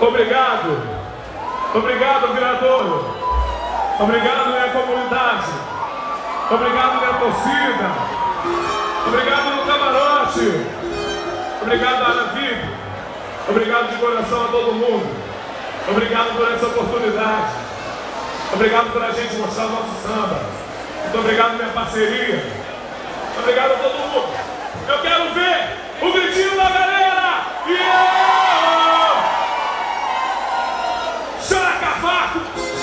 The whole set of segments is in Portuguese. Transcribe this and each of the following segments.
Obrigado. Obrigado, vereador. Obrigado, minha comunidade. Obrigado, minha torcida. Obrigado no camarote. Obrigado, Ana Vive. Obrigado de coração a todo mundo. Obrigado por essa oportunidade. Obrigado por a gente mostrar o nosso samba. Muito obrigado, minha parceria. Obrigado a todo mundo. Eu quero ver o gritinho da Stop!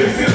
This